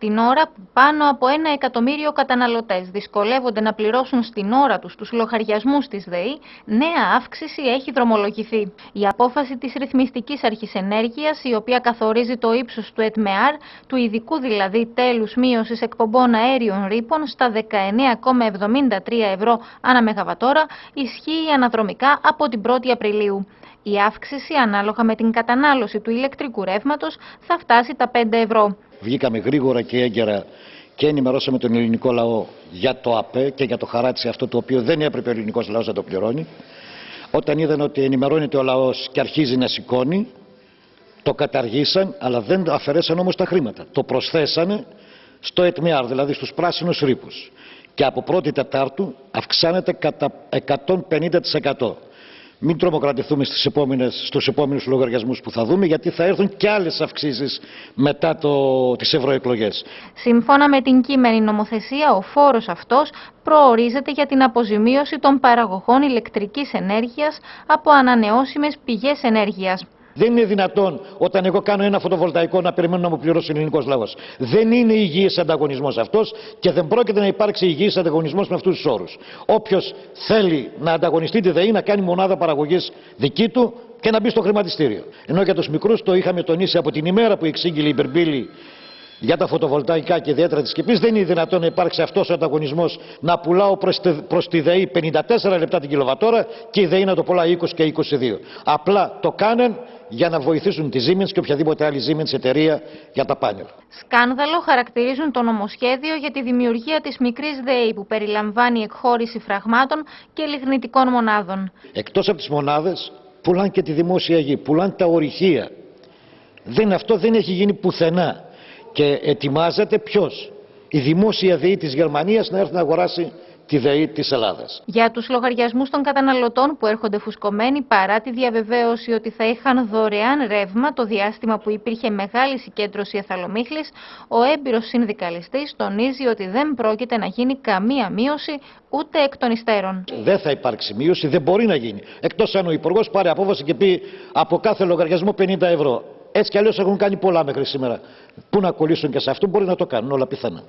Την ώρα που πάνω από ένα εκατομμύριο καταναλωτές δυσκολεύονται να πληρώσουν στην ώρα τους τους λογαριασμούς της ΔΕΗ, νέα αύξηση έχει δρομολογηθεί. Η απόφαση της Ρυθμιστικής Αρχής Ενέργειας, η οποία καθορίζει το ύψος του ΕΤΜΕΑΡ, του ειδικού δηλαδή τέλους μείωσης εκπομπών αέριων ρήπων στα 19,73 ευρώ ανά μεγαβατόρα, ισχύει αναδρομικά από την 1η Απριλίου. Η αύξηση ανάλογα με την κατανάλωση του ηλεκτρικού ρεύματος θα φτάσει τα 5 ευρώ. Βγήκαμε γρήγορα και έγκαιρα και ενημερώσαμε τον ελληνικό λαό για το ΑΠΕ και για το χαράτσι αυτό το οποίο δεν έπρεπε ο ελληνικός λαός να το πληρώνει. Όταν είδαν ότι ενημερώνεται ο λαός και αρχίζει να σηκώνει, το καταργήσαν, αλλά δεν αφαιρέσαν όμως τα χρήματα. Το προσθέσανε στο ΕΤΜΙΑΡ, δηλαδή στους πράσινους ρήπους. Και από πρώτη Τετάρτου αυξάνεται κατά 150%. Μην τρομοκρατηθούμε στις επόμενες, στους επόμενους λογαριασμούς που θα δούμε, γιατί θα έρθουν και άλλες αυξήσεις μετά το, τις ευρωεκλογές. Σύμφωνα με την κείμενη νομοθεσία, ο φόρος αυτός προορίζεται για την αποζημίωση των παραγωγών ηλεκτρικής ενέργειας από ανανεώσιμες πηγές ενέργειας. Δεν είναι δυνατόν όταν εγώ κάνω ένα φωτοβολταϊκό να περιμένω να μου πληρώσει ο ελληνικός λαός. Δεν είναι υγιής ανταγωνισμός αυτός και δεν πρόκειται να υπάρξει υγιής ανταγωνισμός με αυτούς τους όρους. Όποιος θέλει να ανταγωνιστεί τη ΔΕΗ να κάνει μονάδα παραγωγής δική του και να μπει στο χρηματιστήριο. Ενώ για τους μικρούς το είχαμε τονίσει από την ημέρα που εξήγηλε η Μπερμπίλη για τα φωτοβολταϊκά και ιδιαίτερα της Κυπής δεν είναι δυνατόν να υπάρξει αυτός ο ανταγωνισμός να πουλάω προς, τη ΔΕΗ 54 λεπτά την κιλοβατόρα και η ΔΕΗ να το πουλάει 20 και 22. Απλά το κάνουν για να βοηθήσουν τη Siemens και οποιαδήποτε άλλη Siemens εταιρεία για τα πάνελ. Σκάνδαλο χαρακτηρίζουν το νομοσχέδιο για τη δημιουργία της μικρής ΔΕΗ που περιλαμβάνει εκχώρηση φραγμάτων και λιγνητικών μονάδων. Εκτός από τις μονάδες πουλάνε και τη δημόσια γη, πουλάνε τα ορυχεία. Δεν, αυτό δεν έχει γίνει πουθενά και ετοιμάζεται ποιος, η δημόσια ΔΕΗ της Γερμανίας να έρθει να αγοράσει τη ΔΕΗ της Ελλάδας. Για τους λογαριασμούς των καταναλωτών που έρχονται φουσκωμένοι παρά τη διαβεβαίωση ότι θα είχαν δωρεάν ρεύμα το διάστημα που υπήρχε μεγάλη συγκέντρωση εθαλομίχλης, ο έμπειρος συνδικαλιστής τονίζει ότι δεν πρόκειται να γίνει καμία μείωση ούτε εκ των υστέρων. Δεν θα υπάρξει μείωση, δεν μπορεί να γίνει. Εκτός αν ο Υπουργός πάρει απόφαση και πει από κάθε λογαριασμό 50 ευρώ. Έτσι κι αλλιώς έχουν κάνει πολλά μέχρι σήμερα. Πού να κολλήσουν και σε αυτό μπορεί να το κάνουν όλα πιθανά.